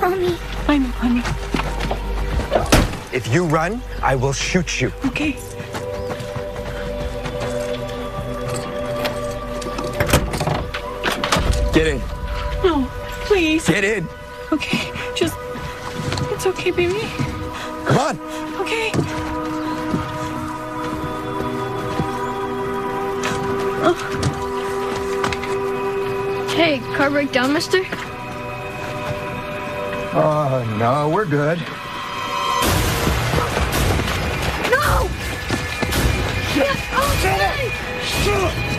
Mommy. I know, honey. If you run, I will shoot you. Okay. Get in. No, please. Get in. Okay, just. It's okay, baby. Come on. Okay. Hey, car break down, mister? Oh, uh, no, we're good. No! Shit! Oh, Shit! Shit!